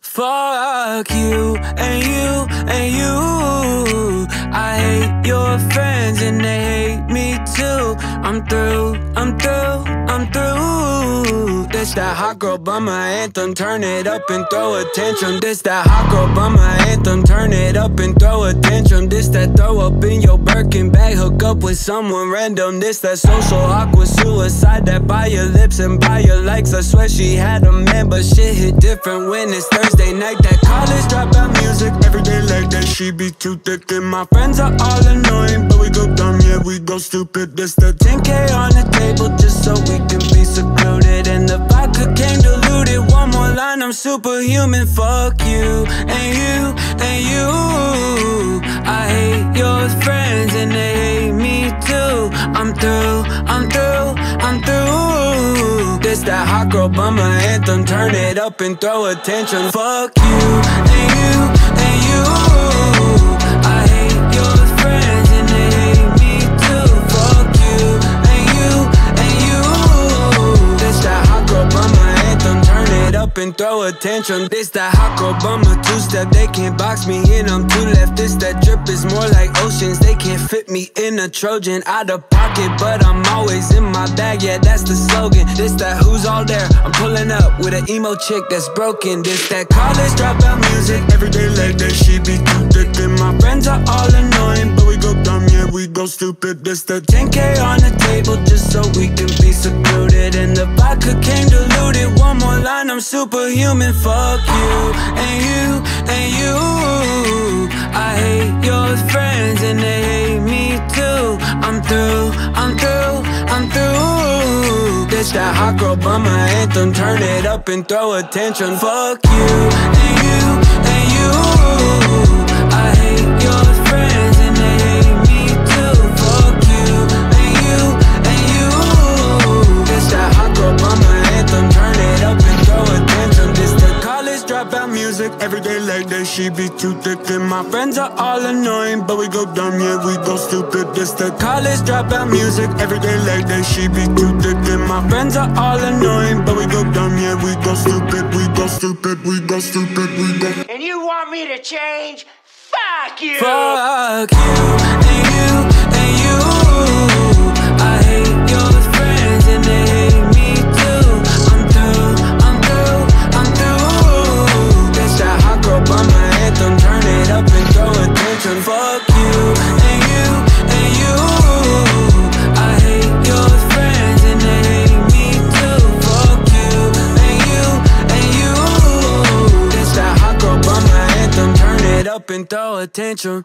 Fuck you and you and you. I hate your friends and they hate me too. I'm through, I'm through, I'm through. This that hot girl bummer anthem. Turn it up and throw a tantrum. This that hot girl bummer anthem. Turn it up and throw a tantrum. This that throw up in your Birkin bag. Hook up with someone random. This that social awkward suicide. That by your lips and by your likes. I swear she had a man, but shit hit different when it's Thursday night. That college dropout music. Every day like that, she be too thick. And my friends are all annoying, but we go dumb, yeah, we go stupid. This the 10K on the table just so we can be secluded. And the vodka came diluted. One more line, I'm superhuman. Fuck you and you your friends and they hate me too. I'm through, I'm through, I'm through. This that hot girl bummer anthem. Turn it up and throw attention. Fuck you and you and you. Up and throw a tantrum. This that hot girl bummer two step. They can't box me in. I'm too left. This that drip is more like oceans. They can't fit me in a Trojan out of pocket, but I'm always in my bag. Yeah, that's the slogan. This that who's all there. I'm pulling up with an emo chick that's broken. This that college dropout music. Every day like that, she be too thick. And my friends are all annoying, but we go dumb. Yeah, we go stupid. This the 10K on the table just so we can be secluded. And the vodka came I'm superhuman. Fuck you and you and you. I hate your friends and they hate me too. I'm through, I'm through, I'm through. This that hot girl bummer anthem. Turn it up and throw a tantrum. Fuck you and you and you. Dropout music. Every day like that, she be too thick. And my friends are all annoying, but we go dumb, yeah, we go stupid. This the college dropout music. Every day like that, she be too thick. And my friends are all annoying, but we go dumb, yeah, we go stupid. We go stupid, we go stupid, we go. And you want me to change? Fuck you! Fuck you and you and you. Up and throw a tantrum.